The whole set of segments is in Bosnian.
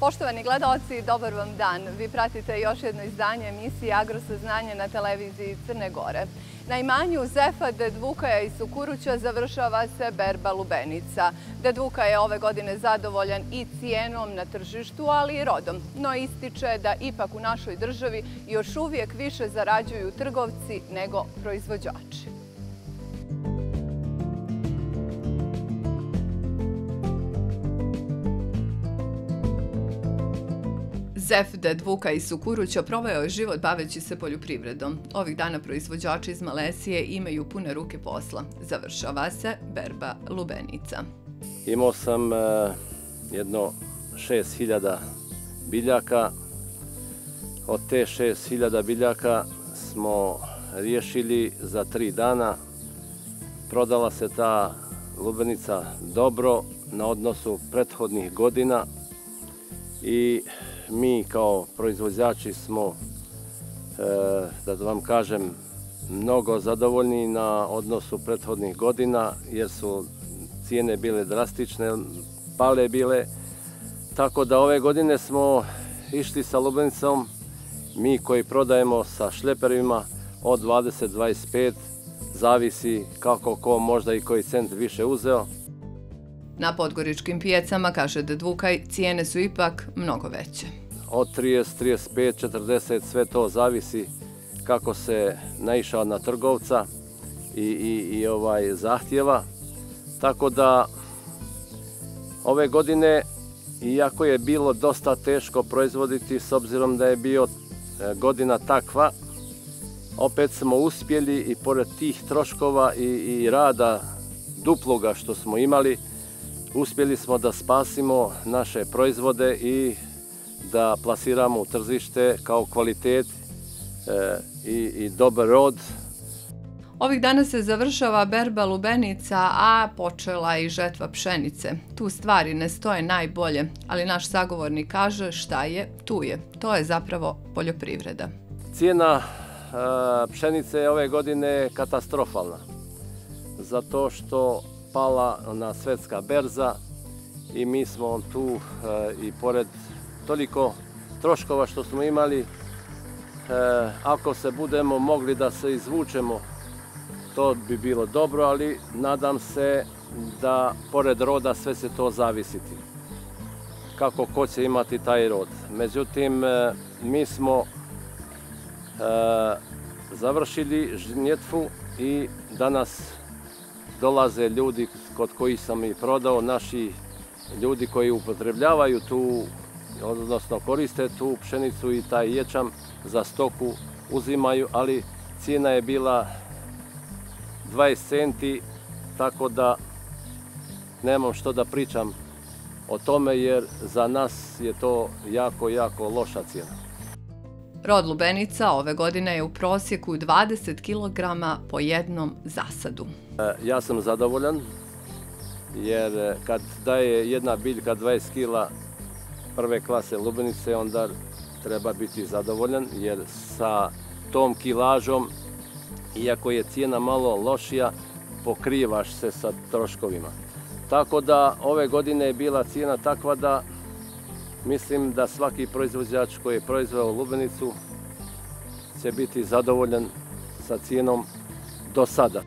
Poštovani gledalci, dobar vam dan. Vi pratite još jedno izdanje emisije Agrosaznanje na televiziji Crne Gore. Na imanju Zefa Dedvukaja i Sukuruća završava se berba Lubenica. Dedvuka je ove godine zadovoljan i cijenom na tržištu, ali i rodom. No ističe da ipak u našoj državi još uvijek više zarađuju trgovci nego proizvođači. Zefded, Dvuka i Sukuruća proveo je život baveći se poljoprivredom. Ovih dana proizvođači iz Malesije imaju pune ruke posla. Završava se berba lubenica. Imao sam e, jedno 6000 biljaka. Od te 6000 biljaka smo riješili za tri dana. Prodala se ta lubenica dobro na odnosu prethodnih godina i mi kao proizvođači smo, e, da vam kažem, mnogo zadovoljni na odnosu prethodnih godina, jer su cijene bile drastične, pale bile. Tako da ove godine smo išli sa lubenicom, mi koji prodajemo sa šleperima od 20-25, zavisi kako ko možda i koji cent više uzeo. Na podgoričkim pijecama, kaže Dedvukaj, cijene su ipak mnogo veće. Od 30, 35, 40, sve to zavisi kako se naišao na trgovca i, i, i ovaj zahtjeva. Tako da ove godine, iako je bilo dosta teško proizvoditi s obzirom da je bio e, godina takva, opet smo uspjeli i pored tih troškova i, i rada duploga što smo imali, uspjeli smo da spasimo naše proizvode i da plasiramo u tržište kao kvalitet e, i, i dobar rod. Ovih dana se završava berba lubenica, a počela i žetva pšenice. Tu stvari ne stoje najbolje, ali naš sagovornik kaže šta je, tu je. To je zapravo poljoprivreda. Cijena e, pšenice je ove godine katastrofalna. Zato što pala na svetska berza i mi smo tu e, i pored toliko troškova što smo imali, e, ako se budemo mogli da se izvučemo, to bi bilo dobro, ali nadam se da pored roda sve se to zavisiti. Kako ko će imati taj rod. Međutim, e, mi smo e, završili žnjetvu i danas dolaze ljudi kod koji sam i prodao, naši ljudi koji upotrebljavaju tu, odnosno koriste tu pšenicu i taj ječam za stoku uzimaju, ali cijena je bila 20 centi, tako da nemam što da pričam o tome jer za nas je to jako, jako loša cijena. Rod lubenica ove godine je u prosjeku 20 kg po jednom zasadu. E, ja sam zadovoljan jer e, kad daje jedna biljka 20 kg prve klase lubenice, onda treba biti zadovoljan jer sa tom kilažom, iako je cijena malo lošija, pokrivaš se sa troškovima. Tako da ove godine je bila cijena takva da mislim da svaki proizvođač koji je proizveo lubenicu će biti zadovoljan sa cijenom do sada.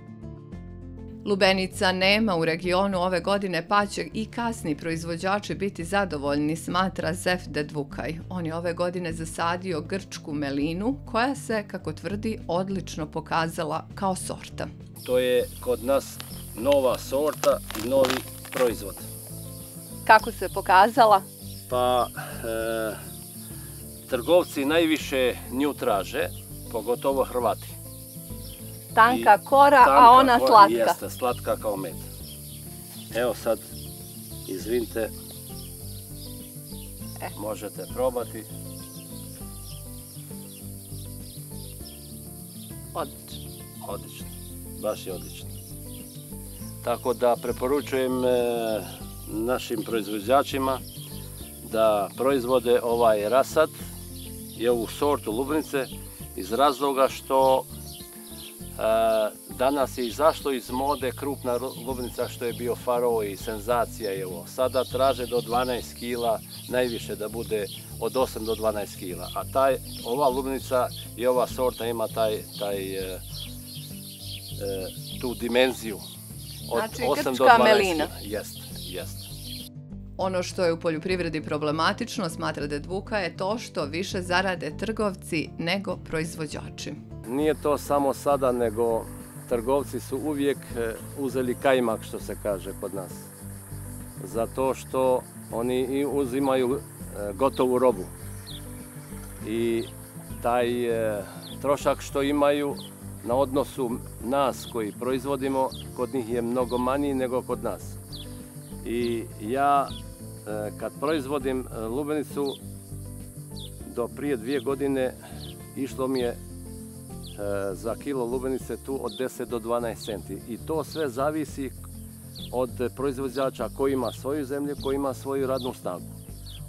Lubenica nema u regionu ove godine pa će i kasni proizvođači biti zadovoljni, smatra Zef Dedvukaj. On je ove godine zasadio grčku melinu koja se, kako tvrdi, odlično pokazala kao sorta. To je kod nas nova sorta i novi proizvod. Kako se pokazala? Pa, e, trgovci najviše nju traže, pogotovo Hrvati. Tanka kora, tanka a ona kora, slatka. Jeste, slatka kao med. Evo sad, izvinite, e. možete probati. Odlično. Odlično, baš je odlično. Tako da preporučujem e, našim proizvođačima da proizvode ovaj rasad i ovu sortu lubnice iz razloga što danas je izašlo iz mode krupna lubnica što je bio faro i senzacija je ovo. Sada traže do 12 kila, najviše da bude od 8 do 12 kila. A taj, ova lubnica i ova sorta ima taj, taj, e, e, tu dimenziju. Od znači, 8 do 12 melina. Jest, jest. Ono što je u poljoprivredi problematično, smatra Dedvuka, je to što više zarade trgovci nego proizvođači. Nije to samo sada, nego trgovci su uvijek e, uzeli kajmak, što se kaže kod nas. Zato što oni i uzimaju e, gotovu robu. I taj e, trošak što imaju na odnosu nas koji proizvodimo, kod njih je mnogo manji nego kod nas. I ja e, kad proizvodim e, lubenicu, do prije dvije godine išlo mi je e, za kilo lubenice tu od 10 do 12 centi. I to sve zavisi od proizvođača koji ima svoju zemlju, koji ima svoju radnu snagu.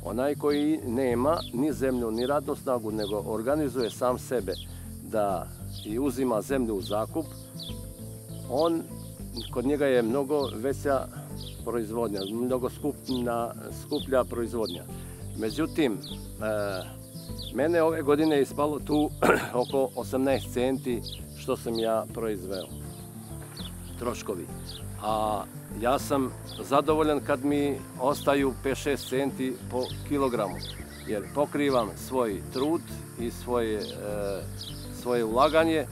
Onaj koji nema ni zemlju, ni radnu snagu, nego organizuje sam sebe da i uzima zemlju u zakup, on, kod njega je mnogo veća proizvodnja, mnogo skupna, skuplja proizvodnja. Međutim, e, Mene ove godine je ispalo tu oko 18 centi što sam ja proizveo. Troškovi. A ja sam zadovoljan kad mi ostaju 5-6 centi po kilogramu. Jer pokrivam svoj trud i svoje, e, svoje ulaganje,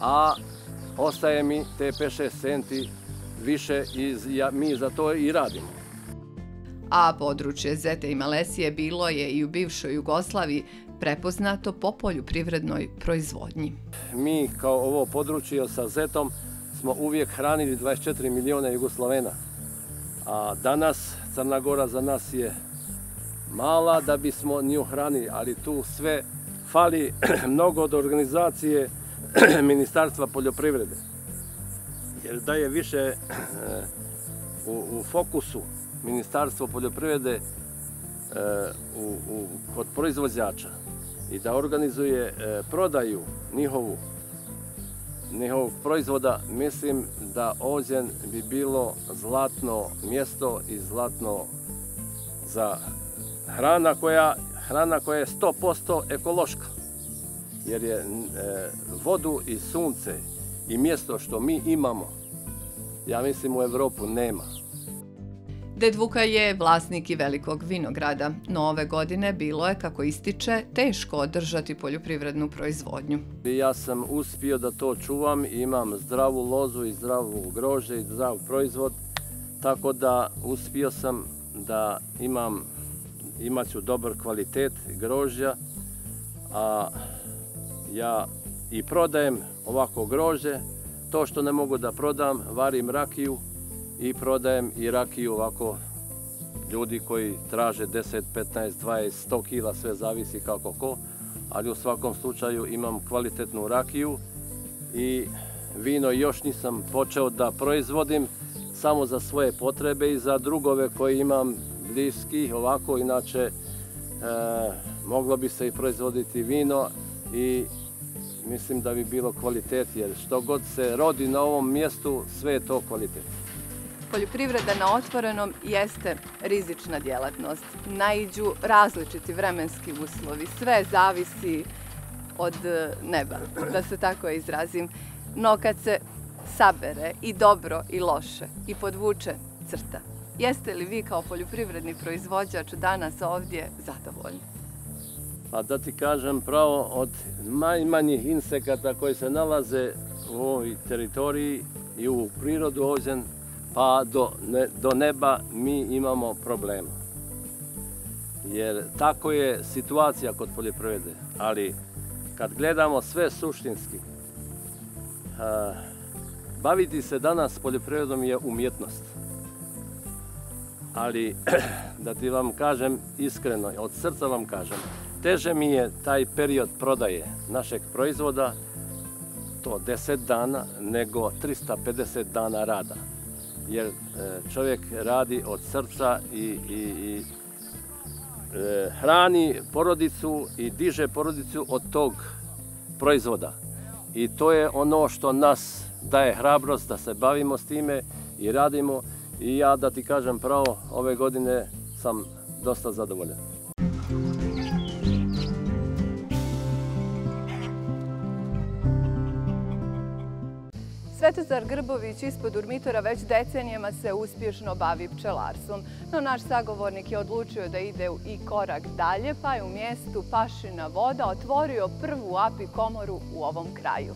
a ostaje mi te 5-6 centi više i ja, mi za to i radimo. A područje Zete i Malesije bilo je i u bivšoj Jugoslaviji prepoznato po poljoprivrednoj proizvodnji. Mi kao ovo područje sa Zetom smo uvijek hranili 24 miliona Jugoslovena. A danas Crna Gora za nas je mala da bismo nju hranili, ali tu sve fali mnogo od organizacije Ministarstva poljoprivrede. Jer da je više eh, u, u fokusu Ministarstvo poljoprivrede eh, u, u, kod proizvođača, i da organizuje eh, prodaju njihovu njihovog proizvoda, mislim da Ođen bi bilo zlatno mjesto i zlatno za hrana koja, hrana koja je 100% ekološka. Jer je e, vodu i sunce i mjesto što mi imamo, ja mislim u Evropu nema. Dedvuka je vlasnik i velikog vinograda, no ove godine bilo je, kako ističe, teško održati poljoprivrednu proizvodnju. Ja sam uspio da to čuvam, imam zdravu lozu i zdravu grože i zdrav proizvod, tako da uspio sam da imam, imat ću dobar kvalitet grožja, a ja i prodajem ovako grože, to što ne mogu da prodam, varim rakiju, i prodajem i rakiju ovako. Ljudi koji traže 10, 15, 20, 100 kila, sve zavisi kako ko, ali u svakom slučaju imam kvalitetnu rakiju i vino još nisam počeo da proizvodim samo za svoje potrebe i za drugove koje imam bliski, ovako inače e, moglo bi se i proizvoditi vino i mislim da bi bilo kvalitet jer što god se rodi na ovom mjestu sve je to kvalitet poljoprivreda na otvorenom jeste rizična djelatnost. Naiđu različiti vremenski uslovi, sve zavisi od e, neba, da se tako izrazim. No kad se sabere i dobro i loše i podvuče crta, jeste li vi kao poljoprivredni proizvođač danas ovdje zadovoljni? Pa da ti kažem pravo, od najmanjih insekata koji se nalaze u ovoj teritoriji i u prirodu ovdje pa do, ne, do neba mi imamo problema. Jer tako je situacija kod poljoprivrede. Ali kad gledamo sve suštinski, a, baviti se danas poljoprivredom je umjetnost. Ali da ti vam kažem iskreno, od srca vam kažem, teže mi je taj period prodaje našeg proizvoda, to 10 dana, nego 350 dana rada jer e, čovjek radi od srca i, i, i e, hrani porodicu i diže porodicu od tog proizvoda. i to je ono što nas daje hrabrost da se bavimo s time i radimo i ja da ti kažem pravo, ove godine sam dosta zadovoljan. Svetozar Grbović ispod Urmitora već decenijama se uspješno bavi pčelarstvom. No naš sagovornik je odlučio da ide i korak dalje, pa je u mjestu Pašina voda otvorio prvu api komoru u ovom kraju.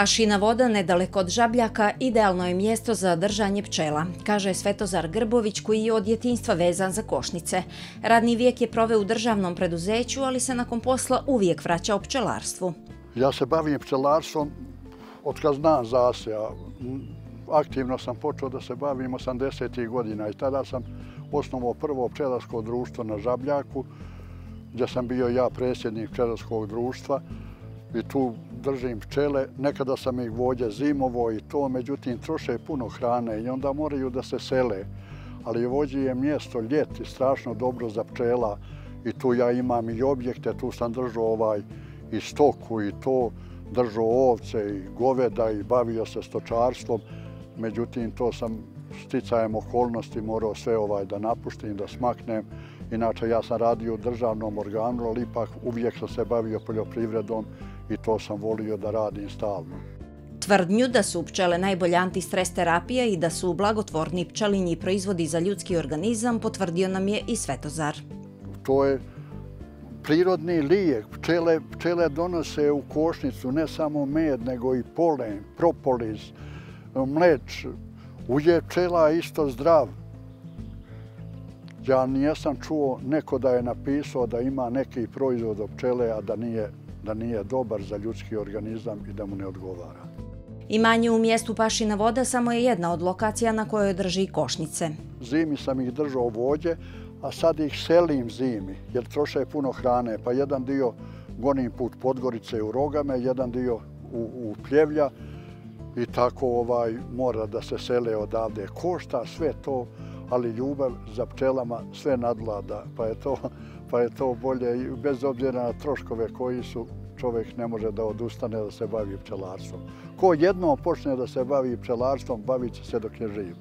Pašina voda nedaleko od žabljaka idealno je mjesto za držanje pčela, kaže Svetozar Grbović koji je od djetinstva vezan za košnice. Radni vijek je proveo u državnom preduzeću, ali se nakon posla uvijek vraća u pčelarstvu. Ja se bavim pčelarstvom od kad znam za se. Aktivno sam počeo da se bavim 80. godina i tada sam osnovao prvo pčelarsko društvo na žabljaku, gdje sam bio ja predsjednik pčelarskog društva i tu držim pčele. Nekada sam ih vođe zimovo i to, međutim, troše puno hrane i onda moraju da se sele. Ali vođi je mjesto ljeti, strašno dobro za pčela i tu ja imam i objekte, tu sam držao ovaj i stoku i to, držao ovce i goveda i bavio se stočarstvom. Međutim, to sam sticajem okolnosti morao sve ovaj da napuštim, da smaknem. Inače, ja sam radio u državnom organu, ali ipak uvijek sam se bavio poljoprivredom i to sam volio da radim stalno. Tvrdnju da su pčele najbolja antistres terapija i da su blagotvorni pčelinji proizvodi za ljudski organizam potvrdio nam je i Svetozar. To je prirodni lijek. Pčele, pčele donose u košnicu ne samo med, nego i polen, propolis, mleč. Uje pčela isto zdrav. Ja nijesam čuo neko da je napisao da ima neki proizvod od pčele, a da nije da nije dobar za ljudski organizam i da mu ne odgovara. Imanje u mjestu Pašina voda samo je jedna od lokacija na kojoj drži košnice. Zimi sam ih držao vođe, a sad ih selim zimi, jer troše puno hrane. Pa jedan dio gonim put Podgorice u Rogame, jedan dio u, u Pljevlja i tako ovaj mora da se sele odavde. Košta sve to, ali ljubav za pčelama sve nadlada, pa je to pa je to bolje, bez obzira na troškove koji su, čovjek ne može da odustane da se bavi pčelarstvom. Ko jednom počne da se bavi pčelarstvom, bavit će se dok je živ.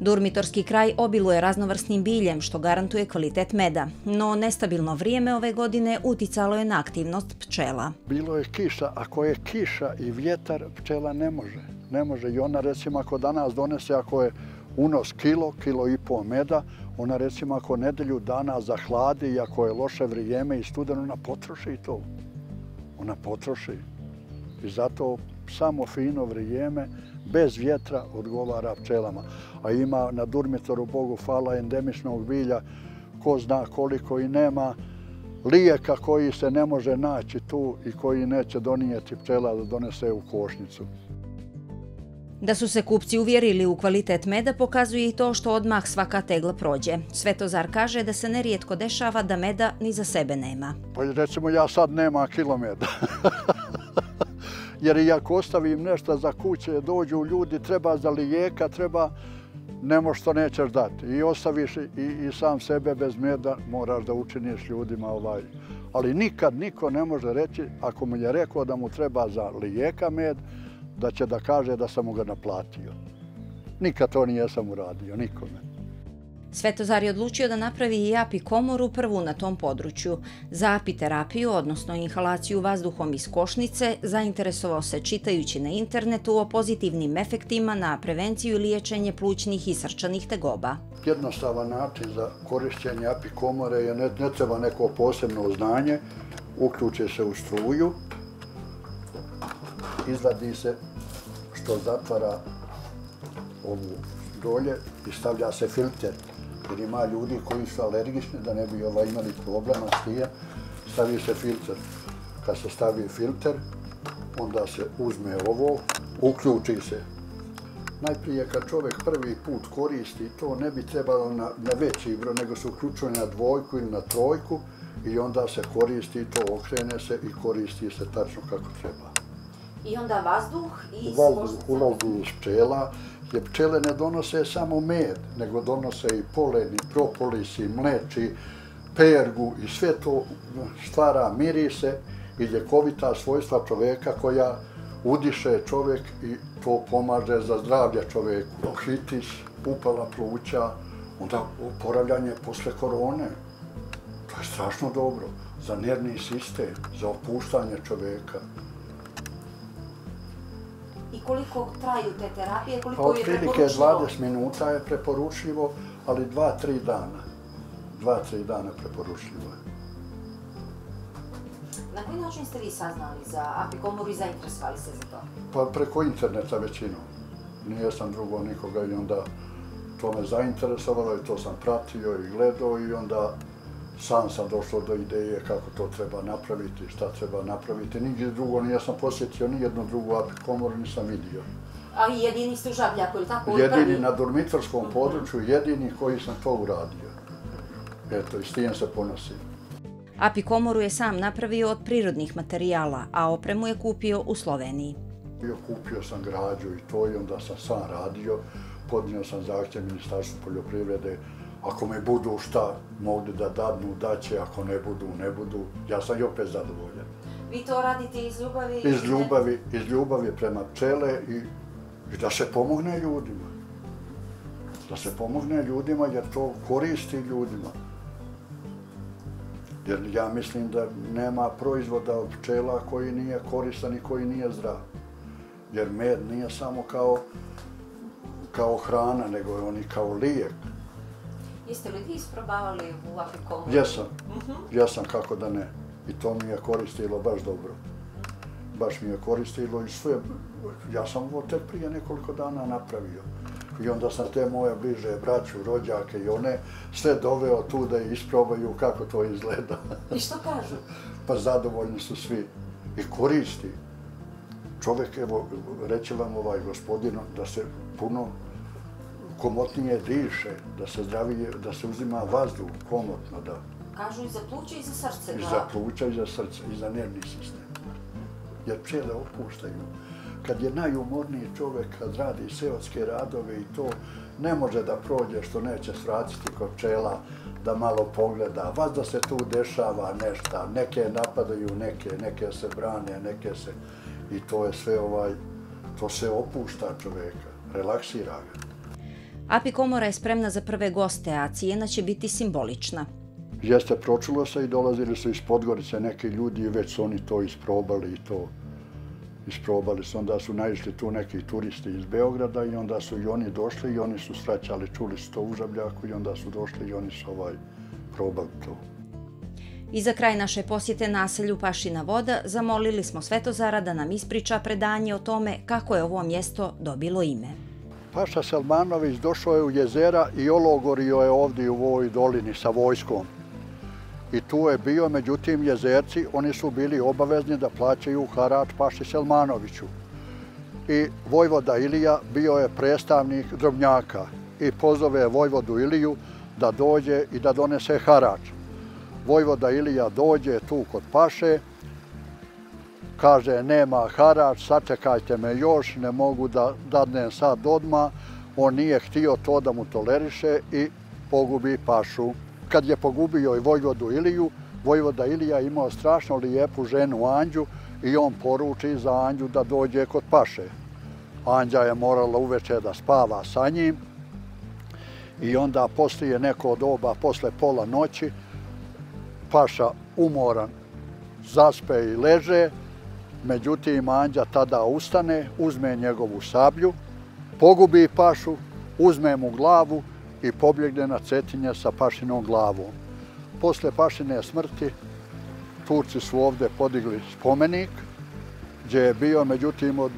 Durmitorski kraj obiluje raznovrsnim biljem, što garantuje kvalitet meda. No, nestabilno vrijeme ove godine uticalo je na aktivnost pčela. Bilo je kiša. Ako je kiša i vjetar, pčela ne može. Ne može. I ona, recimo, ako danas donese, ako je unos kilo, kilo i pol meda, ona recimo ako nedelju dana zahladi i ako je loše vrijeme i studeno, ona potroši to. Ona potroši. I zato samo fino vrijeme, bez vjetra, odgovara pčelama. A ima na Durmitoru, Bogu hvala, endemičnog bilja, ko zna koliko i nema lijeka koji se ne može naći tu i koji neće donijeti pčela da donese u košnicu. Da su se kupci uvjerili u kvalitet meda pokazuje i to što odmah svaka tegla prođe. Svetozar kaže da se nerijetko dešava da meda ni za sebe nema. Pa recimo ja sad nema kilo meda. Jer i ako ostavim nešto za kuće, dođu ljudi, treba za lijeka, treba, nemo što nećeš dati. I ostaviš i, i sam sebe bez meda, moraš da učiniš ljudima ovaj. Ali nikad niko ne može reći, ako mu je rekao da mu treba za lijeka med, da će da kaže da sam mu ga naplatio. Nikad to nije sam uradio, nikome. Svetozar je odlučio da napravi i api komoru prvu na tom području. Za api terapiju, odnosno inhalaciju vazduhom iz košnice, zainteresovao se čitajući na internetu o pozitivnim efektima na prevenciju i liječenje plućnih i srčanih tegoba. Jednostavan način za korišćenje api komore je ne, ne treba neko posebno znanje, uključe se u struju, izvadi se to zatvara ovu dolje i stavlja se filter. Jer ima ljudi koji su alergični da ne bi ovaj imali problema s tije, stavi se filter. Kad se stavi filter, onda se uzme ovo, uključi se. Najprije kad čovjek prvi put koristi to, ne bi trebalo na, na veći broj, nego se uključuje na dvojku ili na trojku i onda se koristi to, okrene se i koristi se tačno kako treba I onda vazduh i Vazduh ulazi iz pčela, jer pčele ne donose samo med, nego donose i polen, i propolis, i mleč, i pergu, i sve to stvara mirise i ljekovita svojstva čoveka koja udiše čovjek i to pomaže za zdravlje čoveku. Hitis, upala pluća, onda oporavljanje posle korone. To je strašno dobro za nervni sistem, za opuštanje čoveka. I koliko traju te terapije, koliko pa, je preporučljivo? 20 minuta je preporučljivo, ali 2-3 dana. 2-3 dana preporučljivo je. Na koji način ste vi saznali za apikomoru i zainteresovali se za to? Pa preko interneta većinom. Nije sam drugo nikoga i onda to me zainteresovalo i to sam pratio i gledao i onda sam sam došao do ideje kako to treba napraviti, šta treba napraviti. Nigdje drugo nisam posjetio, nijednu drugu apikomoru nisam vidio. A jedini ste u Žabljaku, ili tako? Jedini na dormitorskom području, jedini koji sam to uradio. Eto, i s tim se ponosim. Apikomoru je sam napravio od prirodnih materijala, a opremu je kupio u Sloveniji. Bio kupio sam građu i to i onda sam sam radio. Podnio sam zahtjev Ministarstvu poljoprivrede. Ako me budu šta mogli da dadnu, daće, ako ne budu, ne budu. Ja sam i opet zadovoljan. Vi to radite iz ljubavi? Iz ljubavi, iz ljubavi prema pčele i, i da se pomogne ljudima. Da se pomogne ljudima jer to koristi ljudima. Jer ja mislim da nema proizvoda od pčela koji nije koristan i koji nije zdrav. Jer med nije samo kao, kao hrana, nego je on i kao lijek. Jeste li vi isprobavali u apikomoru? Jesam, jesam kako da ne. I to mi je koristilo baš dobro. Baš mi je koristilo i sve. Ja sam ovo tek prije nekoliko dana napravio. I onda sam te moje bliže braću, rođake i one sve doveo tu da isprobaju kako to izgleda. I što kažu? Pa zadovoljni su svi. I koristi. Čovjek, evo, reći vam ovaj gospodin, da se puno komotnije diše, da se zdravije, da se uzima vazduh komotno, da. Kažu i za pluća i za srce, da? I za pluća i za srce, i za nervni sistem. Jer pčele opuštaju kad je najumorniji čovjek, kad radi seotske radove i to, ne može da prođe što neće svratiti kod pčela, da malo pogleda. Vas da se tu dešava nešto, neke napadaju, neke, neke se brane, neke se... I to je sve ovaj, to se opušta čovjeka, relaksira ga. Api komora je spremna za prve goste, a cijena će biti simbolična. Jeste, pročulo se i dolazili su iz Podgorice neki ljudi i već su oni to isprobali i to isprobali su, onda su naišli tu neki turisti iz Beograda i onda su i oni došli i oni su srećali, čuli su to u Žabljaku i onda su došli i oni su ovaj probali to. I za kraj naše posjete naselju Pašina voda zamolili smo Svetozara da nam ispriča predanje o tome kako je ovo mjesto dobilo ime. Paša Selmanović došao je u jezera i ologorio je ovdje u ovoj dolini sa vojskom i tu je bio, međutim, jezerci, oni su bili obavezni da plaćaju harač Paši Selmanoviću. I Vojvoda Ilija bio je predstavnik drobnjaka i pozove Vojvodu Iliju da dođe i da donese harač. Vojvoda Ilija dođe tu kod Paše, kaže nema harač, sačekajte me još, ne mogu da dadnem sad odma. On nije htio to da mu toleriše i pogubi Pašu kad je pogubio i Vojvodu Iliju, Vojvoda Ilija imao strašno lijepu ženu Anđu i on poruči za Anđu da dođe kod Paše. Anđa je morala uveče da spava sa njim i onda poslije neko doba, posle pola noći, Paša umoran zaspe i leže, međutim Anđa tada ustane, uzme njegovu sablju, pogubi Pašu, uzme mu glavu i pobjegne na Cetinje sa Pašinom glavom. Posle Pašine smrti Turci su ovde podigli spomenik gdje je bio, međutim, od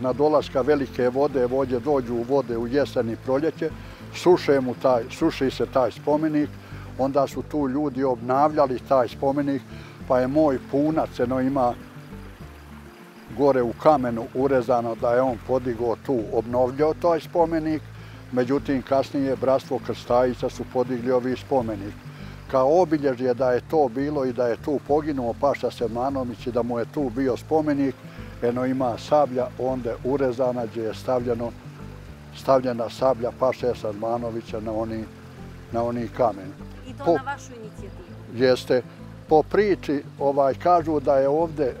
na dolaska velike vode, vođe dođu u vode u jesen i proljeće, suše, mu taj, suši se taj spomenik, onda su tu ljudi obnavljali taj spomenik, pa je moj punac, eno ima gore u kamenu urezano da je on podigao tu, obnovljao taj spomenik, Međutim, kasnije Bratstvo Krstajica su podigli ovi spomenik. Kao obilježje da je to bilo i da je tu poginuo Paša Semanović i da mu je tu bio spomenik, eno ima sablja, onda je urezana gdje je stavljeno, stavljena sablja Paše Sadmanovića na oni, na oni kamen. I to po, na vašu inicijativu? Jeste. Po priči ovaj, kažu da je ovde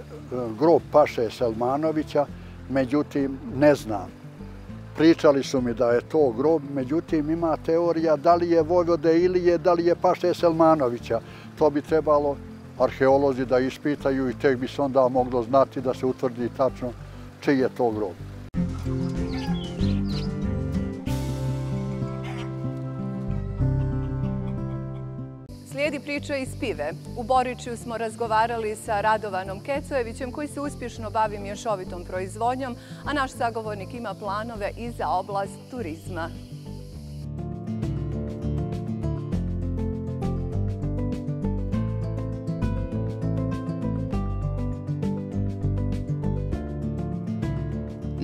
grob Paše Selmanovića, međutim ne znam. Pričali su mi da je to grob, međutim ima teorija da li je Vojvode ili je da li je Paše Selmanovića. To bi trebalo arheolozi da ispitaju i tek bi se onda moglo znati da se utvrdi tačno čiji je to grob. Slijedi priča iz Pive. U Boriću smo razgovarali sa Radovanom Kecojevićem koji se uspješno bavi mješovitom proizvodnjom, a naš sagovornik ima planove i za oblast turizma.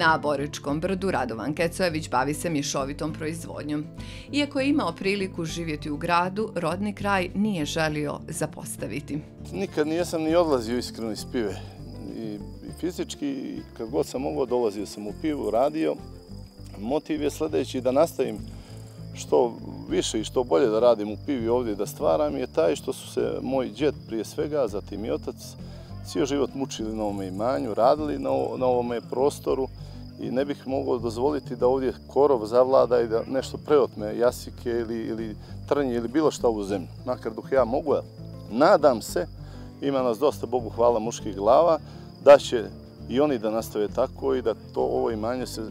Na Boričkom brdu Radovan Kecojević bavi se mješovitom proizvodnjom. Iako je imao priliku živjeti u gradu, rodni kraj nije želio zapostaviti. Nikad nijesam ni odlazio iskreno iz pive. I fizički, kad god sam mogao, dolazio sam u pivu, radio. Motiv je sljedeći da nastavim što više i što bolje da radim u pivi ovdje da stvaram je taj što su se moj džet prije svega, zatim i otac, cijel život mučili na ovome imanju, radili na ovome prostoru i ne bih mogao dozvoliti da ovdje korov zavlada i da nešto preotme jasike ili, ili trnje ili bilo što u zemlju. Makar dok ja mogu, nadam se, ima nas dosta, Bogu hvala, muških glava, da će i oni da nastave tako i da to ovo imanje se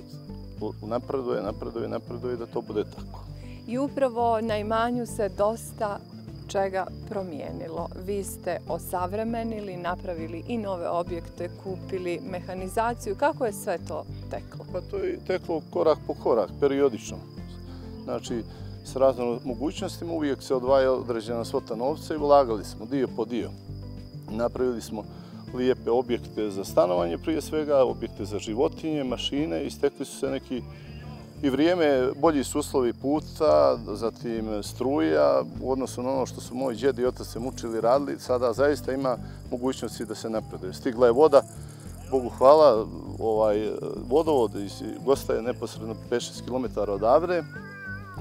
napreduje, napreduje, napreduje i da to bude tako. I upravo na imanju se dosta čega promijenilo? Vi ste osavremenili, napravili i nove objekte, kupili mehanizaciju. Kako je sve to teklo? Pa to je teklo korak po korak, periodično. Znači, s raznom mogućnostima uvijek se odvaja određena svota novca i ulagali smo dio po dio. Napravili smo lijepe objekte za stanovanje prije svega, objekte za životinje, mašine i stekli su se neki i vrijeme, bolji su uslovi puta, zatim struja, u odnosu na ono što su moji djedi i otac se mučili radili, sada zaista ima mogućnosti da se napreduje. Stigla je voda, Bogu hvala, ovaj vodovod iz Gosta je neposredno 5-6 km od Avre,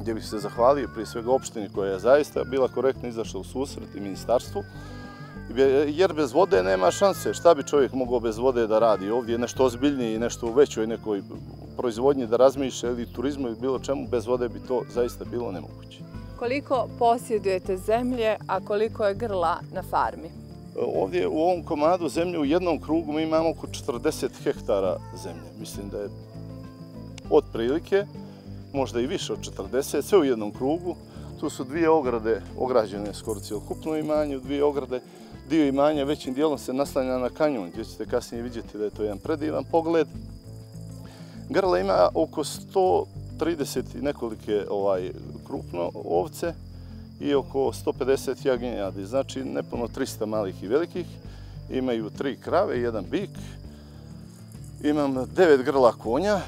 gdje bih se zahvalio prije svega opštini koja je zaista bila korektno izašla u susret i ministarstvu, jer bez vode nema šanse. Šta bi čovjek mogao bez vode da radi? Ovdje nešto ozbiljnije i nešto u većoj nekoj proizvodnji da razmišlja ili turizmu ili bilo čemu, bez vode bi to zaista bilo nemoguće. Koliko posjedujete zemlje, a koliko je grla na farmi? Ovdje u ovom komadu zemlje u jednom krugu mi imamo oko 40 hektara zemlje. Mislim da je od prilike, možda i više od 40, sve u jednom krugu. Tu su dvije ograde ograđene skoro cijelokupno imanje, dvije ograde. Dio imanja većim dijelom se naslanja na kanjon, gdje ćete kasnije vidjeti da je to jedan predivan pogled. Grla ima oko 130 i nekolike ovaj, krupno ovce i oko 150 jagnjadi, znači nepuno 300 malih i velikih. Imaju tri krave i jedan bik. Imam devet grla konja,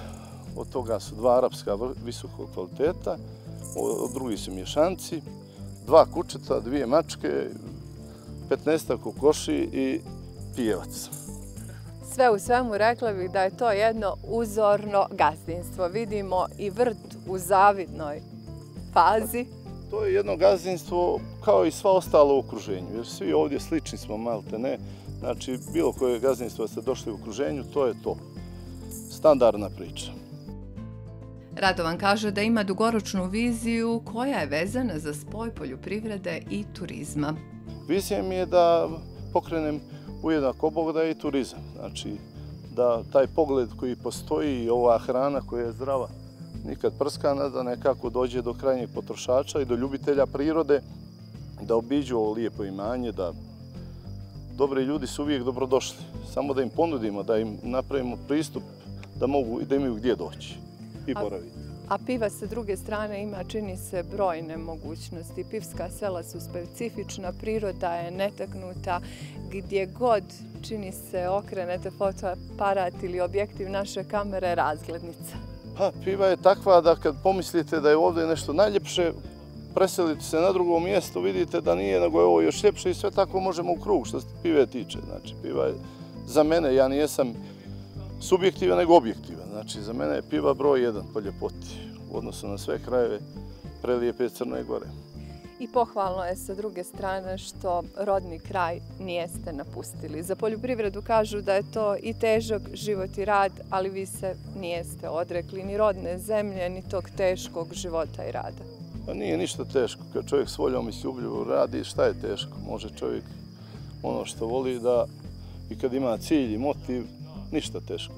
od toga su dva arapska visokog kvaliteta, od drugi su mješanci, dva kučeta, dvije mačke, 15 kokoši i pijevac sve u svemu rekla bih da je to jedno uzorno gazdinstvo. Vidimo i vrt u zavidnoj fazi. To je jedno gazdinstvo kao i sva ostalo u okruženju, jer svi ovdje slični smo, malte ne. Znači, bilo koje gazdinstvo ste došli u okruženju, to je to. Standardna priča. Radovan kaže da ima dugoročnu viziju koja je vezana za spoj poljoprivrede i turizma. Vizija mi je da pokrenem ujednako Bog da je i turizam. Znači, da taj pogled koji postoji i ova hrana koja je zdrava nikad prskana, da nekako dođe do krajnjeg potrošača i do ljubitelja prirode, da obiđu ovo lijepo imanje, da dobri ljudi su uvijek dobrodošli. Samo da im ponudimo, da im napravimo pristup da mogu i da imaju gdje doći i boraviti. A piva sa druge strane ima, čini se, brojne mogućnosti. Pivska sela su specifična, priroda je netaknuta. Gdje god, čini se, okrenete fotoaparat ili objektiv naše kamere, razglednica. Pa, piva je takva da kad pomislite da je ovdje nešto najljepše, preselite se na drugo mjesto, vidite da nije, nego je ovo još ljepše i sve tako možemo u krug što se pive tiče. Znači, piva je za mene, ja nijesam subjektivan nego objektivan. Znači, za mene je piva broj jedan po ljepoti u odnosu na sve krajeve prelijepe Crne Gore. I pohvalno je sa druge strane što rodni kraj nijeste napustili. Za poljoprivredu kažu da je to i težak život i rad, ali vi se nijeste odrekli ni rodne zemlje, ni tog teškog života i rada. Pa nije ništa teško. Kad čovjek s voljom i s ljubljivo radi, šta je teško? Može čovjek ono što voli da i kad ima cilj i motiv, ništa teško.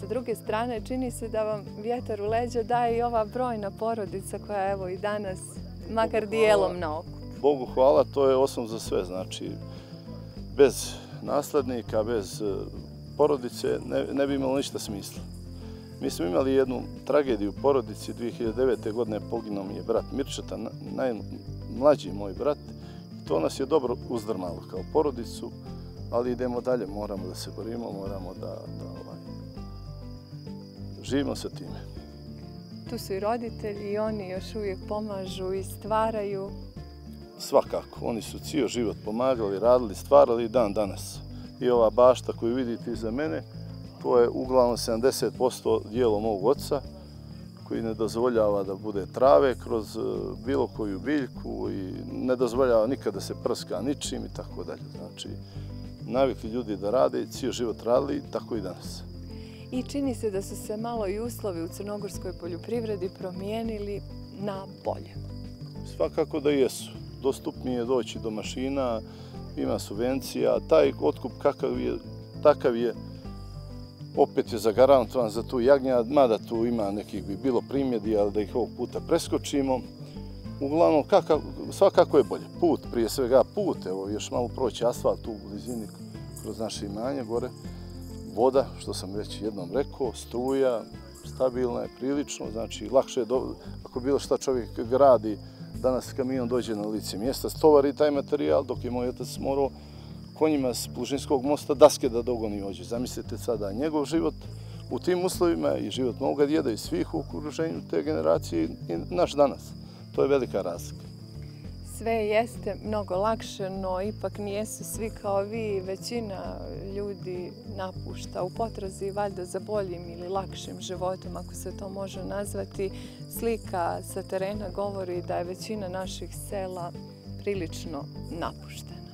Sa druge strane, čini se da vam vjetar u leđa daje i ova brojna porodica koja evo i danas makar dijelom na oku. Bogu hvala, to je osnov za sve. Znači, bez naslednika, bez e, porodice ne, ne bi imalo ništa smisla. Mi smo imali jednu tragediju u porodici. 2009. godine poginuo mi je brat Mirčeta, najmlađi moj brat. To nas je dobro uzdrmalo kao porodicu, ali idemo dalje, moramo da se borimo, moramo da, da ovaj, živimo sa time tu su i roditelji i oni još uvijek pomažu i stvaraju. Svakako, oni su cijel život pomagali, radili, stvarali dan danas. I ova bašta koju vidite iza mene, to je uglavnom 70% dijelo mog oca, koji ne dozvoljava da bude trave kroz eh, bilo koju biljku i ne dozvoljava nikada da se prska ničim i tako dalje. Znači, navikli ljudi da rade i cijel život radili, tako i danas i čini se da su se malo i uslovi u crnogorskoj poljoprivredi promijenili na bolje. Svakako da jesu. Dostupnije je doći do mašina, ima subvencija, taj otkup kakav je, takav je, opet je zagarantovan za tu jagnja, mada tu ima nekih bi bilo primjedi, ali da ih ovog puta preskočimo. Uglavnom, kakav, svakako je bolje. Put, prije svega put, evo još malo proći asfalt u blizini kroz naše imanje gore, voda, što sam već jednom rekao, struja, stabilna je prilično, znači lakše je, do... ako bilo šta čovjek gradi, danas kamion dođe na lice mjesta, stovari taj materijal, dok je moj otac morao konjima s Plužinskog mosta daske da dogoni ođe. Zamislite sada njegov život u tim uslovima i život moga djeda i svih u okruženju te generacije i naš danas. To je velika razlika sve jeste mnogo lakše, no ipak nijesu svi kao vi. Većina ljudi napušta u potrazi valjda za boljim ili lakšim životom, ako se to može nazvati. Slika sa terena govori da je većina naših sela prilično napuštena.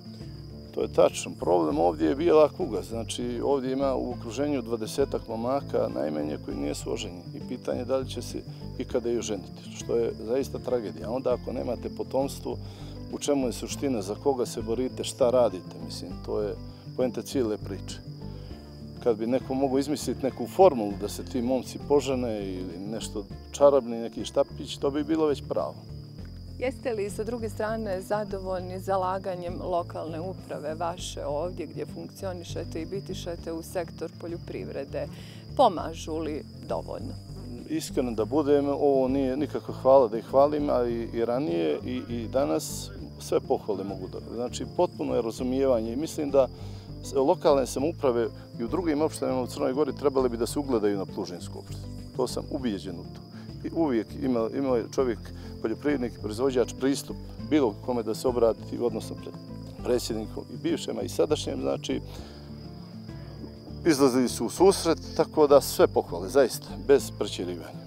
To je tačno. Problem ovdje je bijela kuga. Znači, ovdje ima u okruženju dvadesetak momaka najmanje koji nije oženjeni. I pitanje da li će se ikada i oženiti, što je zaista tragedija. Onda ako nemate potomstvo, u čemu je suština, za koga se borite, šta radite, mislim, to je pojenta cijele priče. Kad bi neko mogo izmisliti neku formulu da se ti momci požene ili nešto čarabni, neki štapić, to bi bilo već pravo. Jeste li sa druge strane zadovoljni zalaganjem lokalne uprave vaše ovdje gdje funkcionišete i bitišete u sektor poljoprivrede? Pomažu li dovoljno? Iskreno da budem, ovo nije nikako hvala da ih hvalim, a i, i ranije i, i danas sve pohvale mogu da. Znači, potpuno je razumijevanje i mislim da lokalne samuprave i u drugim opštenima u Crnoj Gori trebali bi da se ugledaju na Plužinsku opštinu. To sam ubijeđen u to. I uvijek ima, ima čovjek, poljoprivrednik, proizvođač, pristup bilo kome da se obrati, odnosno pred predsjednikom i bivšema i sadašnjem, znači, izlazili su u susret, tako da sve pohvale, zaista, bez prećerivanja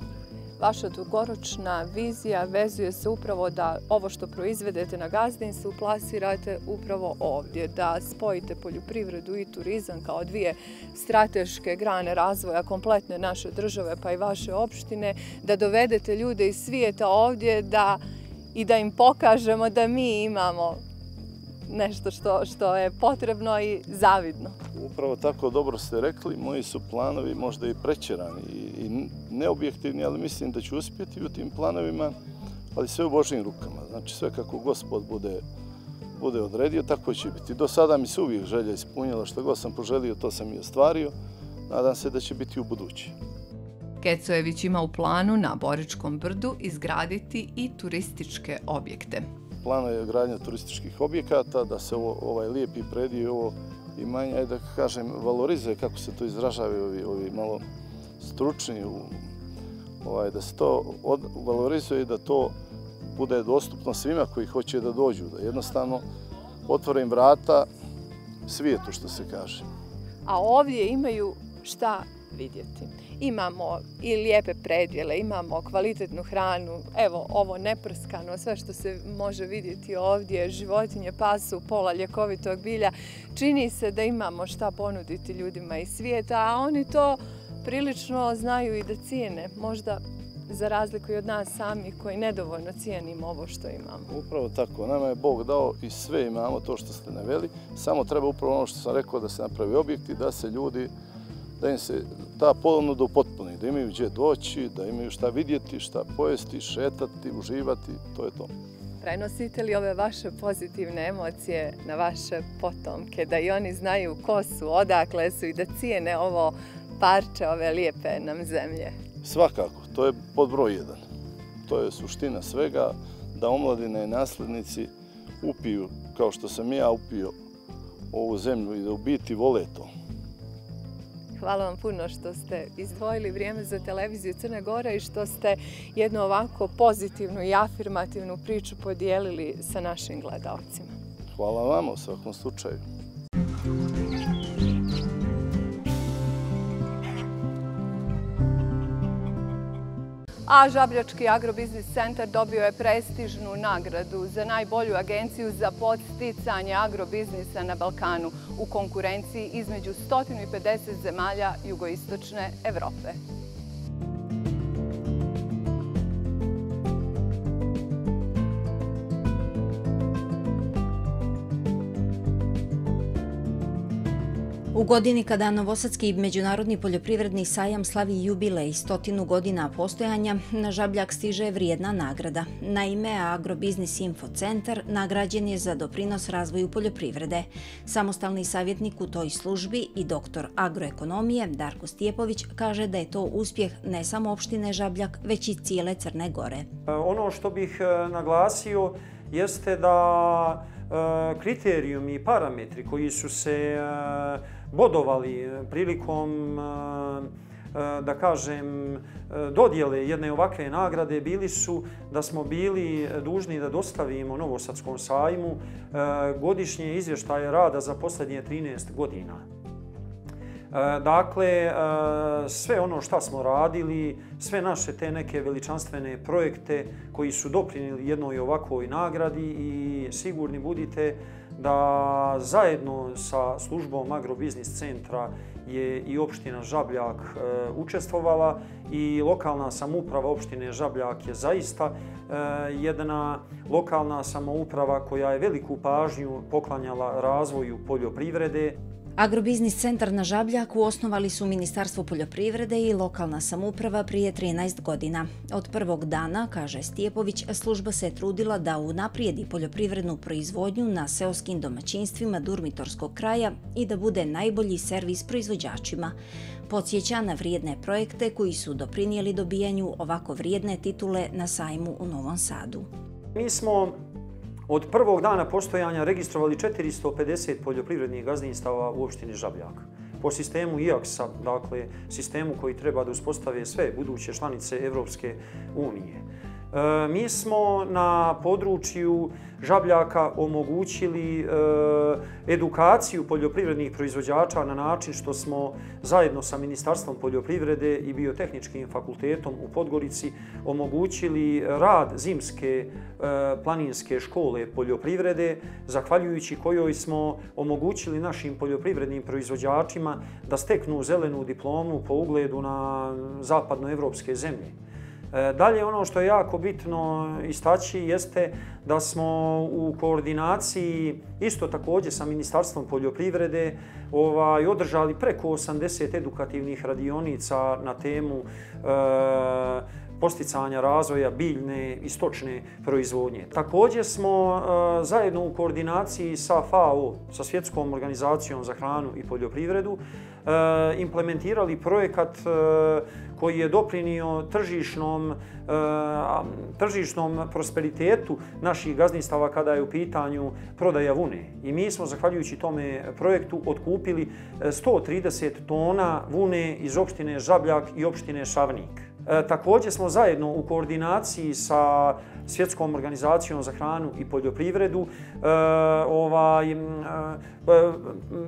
vaša dugoročna vizija vezuje se upravo da ovo što proizvedete na gazdinstvu plasirate upravo ovdje, da spojite poljoprivredu i turizam kao dvije strateške grane razvoja kompletne naše države pa i vaše opštine, da dovedete ljude iz svijeta ovdje da i da im pokažemo da mi imamo nešto što, što je potrebno i zavidno. Upravo tako dobro ste rekli, moji su planovi možda i prećerani i, neobjektivni, ali mislim da ću uspjeti u tim planovima, ali sve u Božim rukama. Znači sve kako gospod bude, bude odredio, tako će biti. Do sada mi se uvijek želja ispunjala, što god sam poželio, to sam i ostvario. Nadam se da će biti u budući. Kecojević ima u planu na Boričkom brdu izgraditi i turističke objekte plana je gradnja turističkih objekata, da se ovo, ovaj lijepi predio ovo imanje, da kažem, valorizuje kako se to izražavaju ovi, ovi malo stručni, ovaj, da se to od, valorizuje i da to bude dostupno svima koji hoće da dođu, da jednostavno otvore im vrata svijetu, što se kaže. A ovdje imaju šta vidjeti. Imamo i lijepe predjele, imamo kvalitetnu hranu, evo ovo neprskano, sve što se može vidjeti ovdje, životinje, pasu, pola ljekovitog bilja, čini se da imamo šta ponuditi ljudima iz svijeta, a oni to prilično znaju i da cijene, možda za razliku i od nas sami koji nedovoljno cijenimo ovo što imamo. Upravo tako, nama je Bog dao i sve imamo to što ste naveli, samo treba upravo ono što sam rekao da se napravi objekti, da se ljudi da im se ta ponuda upotpuni, da imaju gdje doći, da imaju šta vidjeti, šta pojesti, šetati, uživati, to je to. Prenosite li ove vaše pozitivne emocije na vaše potomke, da i oni znaju ko su, odakle su i da cijene ovo parče ove lijepe nam zemlje? Svakako, to je pod broj jedan. To je suština svega, da omladine i naslednici upiju, kao što sam ja upio ovu zemlju i da u biti vole to. Hvala vam puno što ste izdvojili vrijeme za televiziju Crne Gore i što ste jednu ovako pozitivnu i afirmativnu priču podijelili sa našim gledalcima. Hvala vam u svakom slučaju. A Žabljački agrobiznis centar dobio je prestižnu nagradu za najbolju agenciju za podsticanje agrobiznisa na Balkanu u konkurenciji između 150 zemalja jugoistočne Evrope. Godini kada Novosadski međunarodni poljoprivredni sajam slavi jubilej stotinu godina postojanja, na žabljak stiže vrijedna nagrada. Naime, Agrobiznis Info Centar nagrađen je za doprinos razvoju poljoprivrede. Samostalni savjetnik u toj službi i doktor agroekonomije Darko Stijepović kaže da je to uspjeh ne samo opštine žabljak, već i cijele Crne Gore. E, ono što bih e, naglasio jeste da e, kriterijumi i parametri koji su se bodovali eh, prilikom, eh, eh, da kažem, dodjele jedne ovakve nagrade bili su da smo bili dužni da dostavimo Novosadskom sajmu godišnje izvještaje rada za posljednje 13 godina. Dakle, sve ono što smo radili, sve naše te neke veličanstvene projekte koji su doprinili jednoj ovakvoj nagradi i sigurni budite da zajedno sa službom Agrobiznis centra je i opština Žabljak e, učestvovala i lokalna samouprava opštine Žabljak je zaista e, jedna lokalna samouprava koja je veliku pažnju poklanjala razvoju poljoprivrede. Agrobiznis centar na Žabljaku osnovali su Ministarstvo poljoprivrede i lokalna samuprava prije 13 godina. Od prvog dana, kaže Stijepović, služba se trudila da unaprijedi poljoprivrednu proizvodnju na seoskim domaćinstvima Durmitorskog kraja i da bude najbolji servis proizvođačima. Podsjeća na vrijedne projekte koji su doprinijeli dobijanju ovako vrijedne titule na sajmu u Novom Sadu. Mi smo od prvog dana postojanja registrovali 450 poljoprivrednih gazdinstava u opštini Žabljak. Po sistemu IAKS-a, dakle sistemu koji treba da uspostave sve buduće članice Evropske unije. E, mi smo na području žabljaka omogućili e, edukaciju poljoprivrednih proizvođača na način što smo zajedno sa Ministarstvom poljoprivrede i biotehničkim fakultetom u Podgorici omogućili rad zimske e, planinske škole poljoprivrede, zahvaljujući kojoj smo omogućili našim poljoprivrednim proizvođačima da steknu zelenu diplomu po ugledu na zapadnoevropske zemlje. E, dalje ono što je jako bitno istaći jeste da smo u koordinaciji isto također sa Ministarstvom poljoprivrede ovaj, održali preko 80 edukativnih radionica na temu eh, posticanja razvoja biljne i stočne proizvodnje. Također smo e, zajedno u koordinaciji sa FAO, sa Svjetskom organizacijom za hranu i poljoprivredu, Eh, implementirali projekat eh, koji je doprinio tržišnom, eh, tržišnom prosperitetu naših gazdinstava kada je u pitanju prodaja vune. I mi smo, zahvaljujući tome projektu, otkupili 130 tona vune iz opštine Žabljak i opštine Šavnik. E, također smo zajedno u koordinaciji sa svjetskom organizacijom za hranu i poljoprivredu e, ovaj, e, e,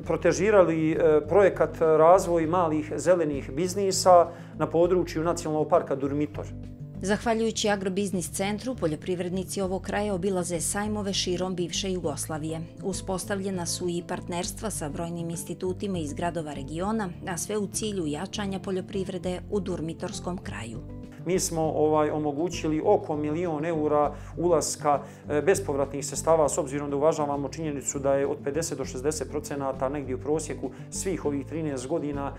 protežirali projekat razvoj malih zelenih biznisa na području nacionalnog parka Durmitor. Zahvaljujući agrobiznis centru, poljoprivrednici ovog kraja obilaze sajmove širom bivše Jugoslavije. Uspostavljena su i partnerstva sa brojnim institutima iz gradova regiona, a sve u cilju jačanja poljoprivrede u Durmitorskom kraju mi smo ovaj omogućili oko milion eura ulaska e, bespovratnih sestava s obzirom da uvažavamo činjenicu da je od 50 do 60 procenata negdje u prosjeku svih ovih 13 godina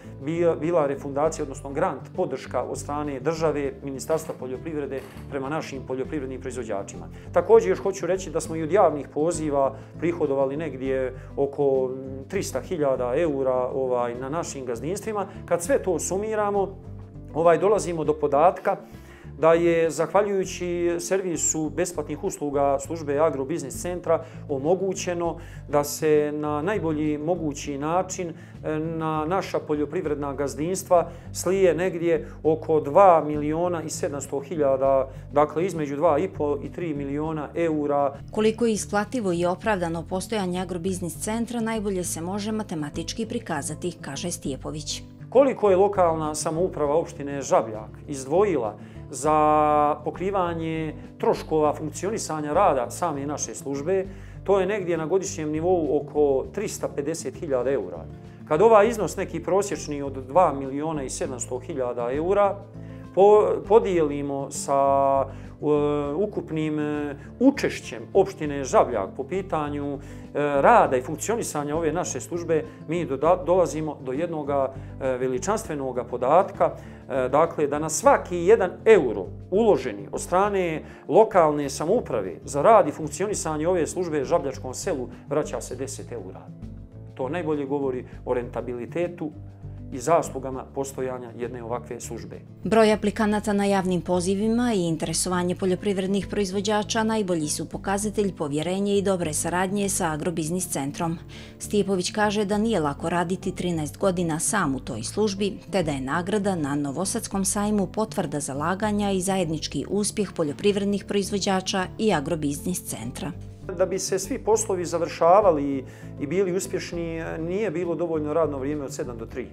bila refundacija, odnosno grant, podrška od strane države, Ministarstva poljoprivrede prema našim poljoprivrednim proizvođačima. Također još hoću reći da smo i od javnih poziva prihodovali negdje oko 300.000 eura ovaj, na našim gazdinstvima. Kad sve to sumiramo, ovaj dolazimo do podatka da je, zahvaljujući servisu besplatnih usluga službe Agrobiznis centra, omogućeno da se na najbolji mogući način e, na naša poljoprivredna gazdinstva slije negdje oko 2 miliona i 700 hiljada, dakle između 2,5 i 3 miliona eura. Koliko je isplativo i opravdano postojanje Agrobiznis centra, najbolje se može matematički prikazati, kaže Stijepović koliko je lokalna samouprava opštine Žabljak izdvojila za pokrivanje troškova funkcionisanja rada same naše službe, to je negdje na godišnjem nivou oko 350.000 eura. Kad ova iznos neki prosječni od 2 miliona i 700.000 eura po, podijelimo sa ukupnim e, učešćem opštine Žabljak po pitanju e, rada i funkcionisanja ove naše službe, mi dolazimo do jednog e, veličanstvenog podatka, dakle da na svaki jedan euro uloženi od strane lokalne samouprave za rad i funkcionisanje ove službe Žabljačkom selu vraća se 10 eura. To najbolje govori o rentabilitetu i zaslugama postojanja jedne ovakve službe. Broj aplikanata na javnim pozivima i interesovanje poljoprivrednih proizvođača najbolji su pokazatelj povjerenje i dobre saradnje sa Agrobiznis centrom. Stijepović kaže da nije lako raditi 13 godina sam u toj službi, te da je nagrada na Novosadskom sajmu potvrda zalaganja i zajednički uspjeh poljoprivrednih proizvođača i Agrobiznis centra. Da bi se svi poslovi završavali i bili uspješni, nije bilo dovoljno radno vrijeme od 7 do 3.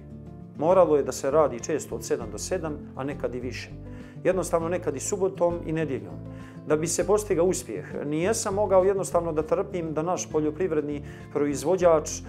Moralo je da se radi često od 7 do 7, a nekad i više. Jednostavno nekad i subotom i nedjeljom. Da bi se postiga uspjeh, nije sam mogao jednostavno da trpim da naš poljoprivredni proizvođač e,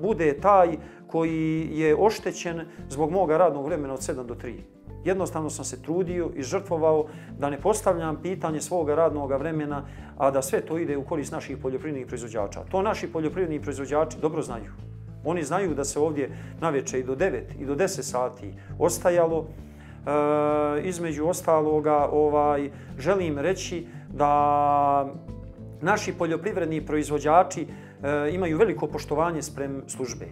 bude taj koji je oštećen zbog moga radnog vremena od 7 do 3. Jednostavno sam se trudio i žrtvovao da ne postavljam pitanje svoga radnog vremena, a da sve to ide u korist naših poljoprivrednih proizvođača. To naši poljoprivredni proizvođači dobro znaju. Oni znaju da se ovdje na večer i do 9 i do 10 sati ostajalo. E, između ostaloga, ovaj, želim reći da naši poljoprivredni proizvođači e, imaju veliko poštovanje sprem službe.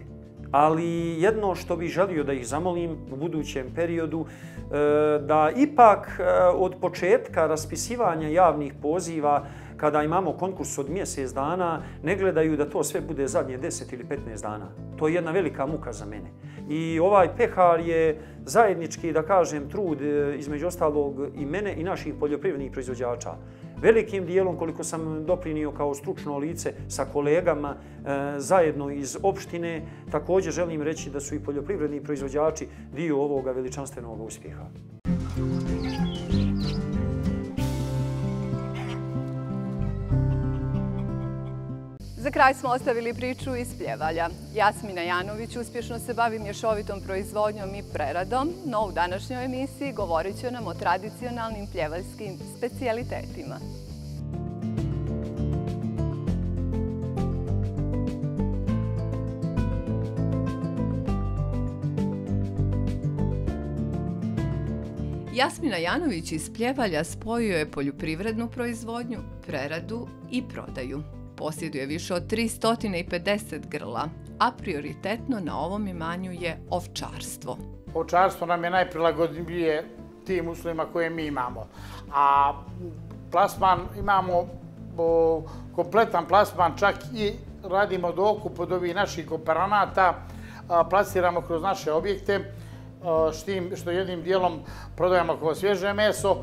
Ali jedno što bih želio da ih zamolim u budućem periodu, e, da ipak e, od početka raspisivanja javnih poziva kada imamo konkurs od mjesec dana, ne gledaju da to sve bude zadnje 10 ili 15 dana. To je jedna velika muka za mene. I ovaj pehar je zajednički, da kažem, trud e, između ostalog i mene i naših poljoprivrednih proizvođača. Velikim dijelom, koliko sam doprinio kao stručno lice sa kolegama e, zajedno iz opštine, također želim reći da su i poljoprivredni proizvođači dio ovoga veličanstvenog uspjeha. Za kraj smo ostavili priču iz Pljevalja. Jasmina Janović uspješno se bavi mješovitom proizvodnjom i preradom, no u današnjoj emisiji govorit će nam o tradicionalnim pljevaljskim specijalitetima. Jasmina Janović iz Pljevalja spojio je poljoprivrednu proizvodnju, preradu i prodaju posjeduje više od 350 grla, a prioritetno na ovom imanju je ovčarstvo. Ovčarstvo nam je najprilagodnije tim uslovima koje mi imamo. A plasman imamo kompletan plasman, čak i radimo dokup od ovih naših kooperanata, plasiramo kroz naše objekte što jednim dijelom prodajemo kao svježe meso,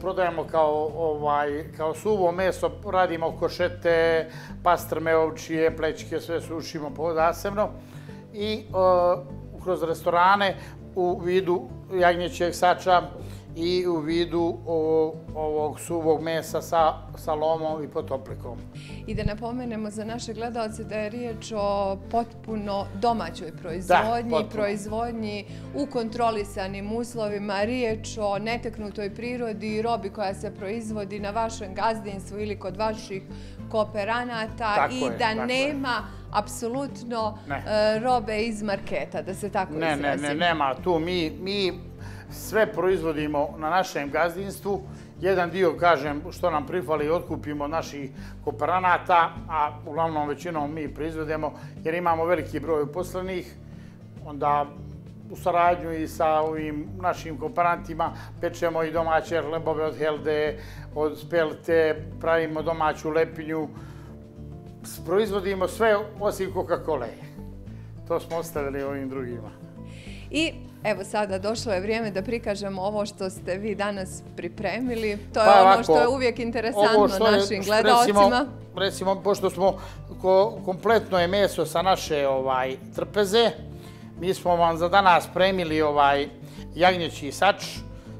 prodajemo kao, ovaj, kao suvo meso, radimo košete, pastrme, ovčije, plećke, sve sušimo podasebno. I kroz restorane u vidu jagnjećeg sača, i u vidu ovog suvog mesa sa salomom i potoplikom. I da napomenemo za naše gledalce da je riječ o potpuno domaćoj proizvodnji, proizvodnji u kontrolisanim uslovima, riječ o neteknutoj prirodi i robi koja se proizvodi na vašem gazdinstvu ili kod vaših kooperanata i da nema apsolutno e, robe iz marketa, da se tako izrazim. Ne, ne, ne, nema tu. Mi sve proizvodimo na našem gazdinstvu. Jedan dio, kažem, što nam prifali, otkupimo naših kooperanata, a uglavnom većinom mi proizvodimo, jer imamo veliki broj uposlenih. Onda u saradnju i sa ovim našim kooperantima pečemo i domaće hlebove od helde, od spelte, pravimo domaću lepinju. Proizvodimo sve osim Coca-Cola. To smo ostavili ovim drugima. I Evo sada došlo je vrijeme da prikažemo ovo što ste vi danas pripremili. To je pa ono što je uvijek interesantno našim gledalcima. Recimo, pošto smo kompletno je meso sa naše ovaj, trpeze, mi smo vam za danas spremili ovaj jagnjeći sač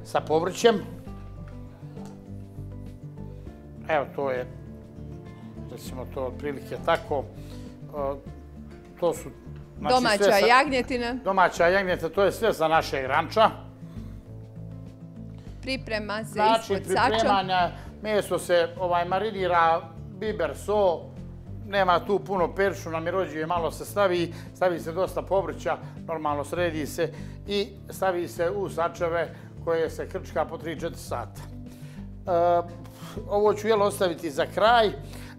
sa povrćem. Evo, to je, recimo, to otprilike tako. To su Znači, domaća jagnjetina. Domaća jagnjetina, to je sve za naše ranča. Priprema se znači, ispod sača. Znači, pripremanja, meso se ovaj, marinira, biber, so, nema tu puno peršu, namirođuje, malo se stavi, stavi se dosta povrća, normalno sredi se i stavi se u sačeve koje se krčka po 3-4 sata. E, ovo ću jelo ostaviti za kraj.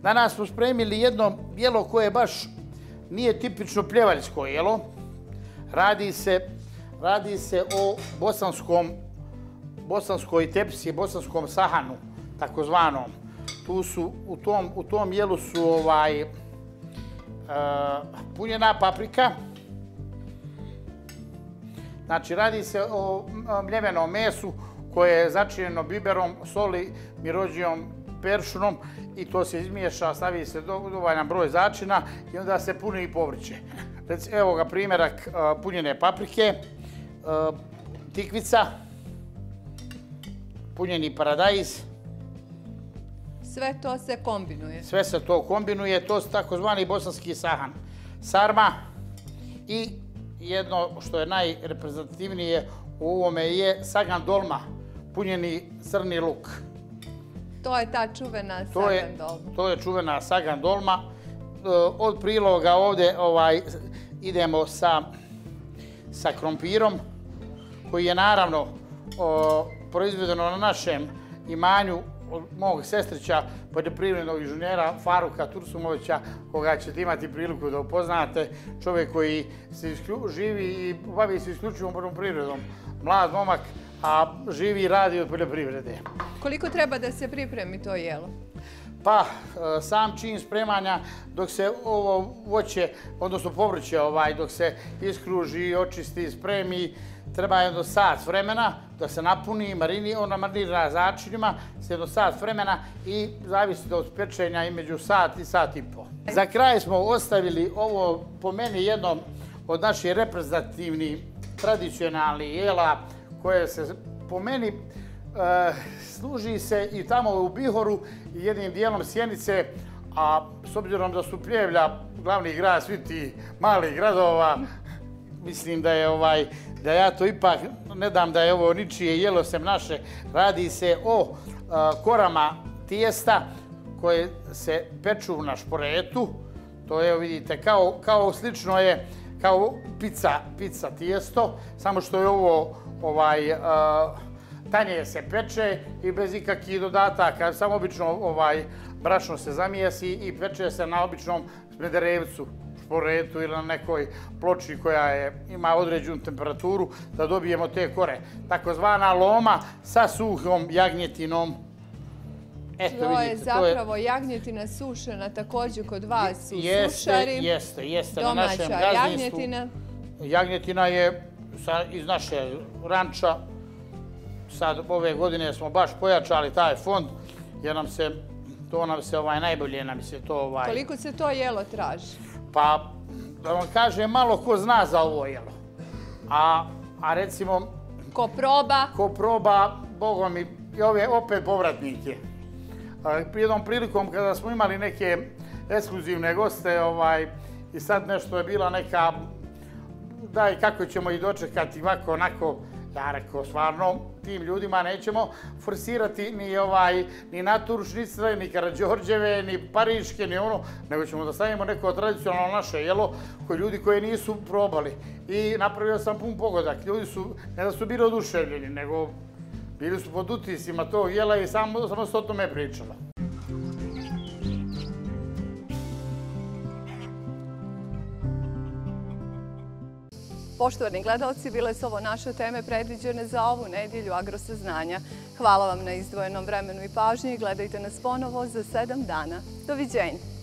Danas smo spremili jedno jelo koje je baš nije tipično pljevaljsko jelo. Radi se, radi se o bosanskom, bosanskoj tepsi, bosanskom sahanu, takozvanom. Tu su, u tom, u tom jelu su ovaj, uh, punjena paprika. Znači, radi se o mljevenom mesu koje je začinjeno biberom, soli, mirođijom, peršunom i to se izmiješa, stavi se dovoljan broj začina i onda se puni i povrće. Evo ga primjerak punjene paprike, tikvica, punjeni paradajz. Sve to se kombinuje? Sve se to kombinuje, to je takozvani bosanski sahan. Sarma i jedno što je najreprezentativnije u ovome je sagan dolma, punjeni crni luk. To je ta čuvena Sagan Dolma. To je čuvena Sagan Dolma. E, od priloga ovdje ovaj, idemo sa, sa krompirom, koji je naravno proizvedeno na našem imanju od mog sestrića, poljoprivrednog inženjera Faruka Tursumovića, koga ćete imati priliku da upoznate, čovjek koji se živi i bavi se isključivom poljoprivredom. Mlad momak, a živi i radi od poljoprivrede. Koliko treba da se pripremi to jelo? Pa, e, sam čin spremanja, dok se ovo voće, odnosno povrće, ovaj, dok se iskruži, očisti, spremi, treba jedno sat vremena da se napuni, marini, ona marinira začinjima, se jedno sat vremena i zavisi od pečenja između sat i sat i po. Za kraj smo ostavili ovo, po meni, jedno od naših reprezentativnih tradicionalnih jela, koje se po meni eh, služi se i tamo u Bihoru i jednim dijelom Sjenice, a s obzirom da su Pljevlja glavni grad svi ti malih gradova, mislim da je ovaj da ja to ipak ne dam da je ovo ničije jelo sem naše, radi se o eh, korama tijesta koje se peču na šporetu. To je, vidite, kao, kao slično je kao pizza, pizza tijesto, samo što je ovo ovaj, uh, tanje se peče i bez ikakvih dodataka, samo obično ovaj, brašno se zamijesi i peče se na običnom smederevcu, šporetu ili na nekoj ploči koja je, ima određenu temperaturu da dobijemo te kore. Takozvana loma sa suhom jagnjetinom. Eto, to vidite, je zapravo to je... jagnjetina sušena također kod vas u jeste, sušari. Jeste, jeste, Domaća na našem jagnjetina. Jagnjetina je iz naše ranča. Sad ove godine smo baš pojačali taj fond jer nam se, to nam se ovaj, najbolje nam se to... Ovaj... Koliko se to jelo traži? Pa, da vam kažem, malo ko zna za ovo jelo. A, a recimo... Ko proba? Ko proba, bogom mi, i ove opet povratnike. Jednom prilikom kada smo imali neke ekskluzivne goste, ovaj, i sad nešto je bila neka, daj kako ćemo ih dočekati ovako, onako, ja rekao, stvarno, tim ljudima nećemo forsirati ni ovaj ni naturšnice, ni Karadžorđeve, ni Pariške, ni ono, nego ćemo da stavimo neko tradicionalno naše jelo koje ljudi koji nisu probali. I napravio sam pun pogodak. Ljudi su, ne da su bili oduševljeni, nego bili su pod utisima tog jela i samo, samo se o tome pričalo. Poštovani gledalci, bile su ovo naše teme predviđene za ovu nedjelju agrosaznanja. Hvala vam na izdvojenom vremenu i pažnji. Gledajte nas ponovo za sedam dana. Doviđenja.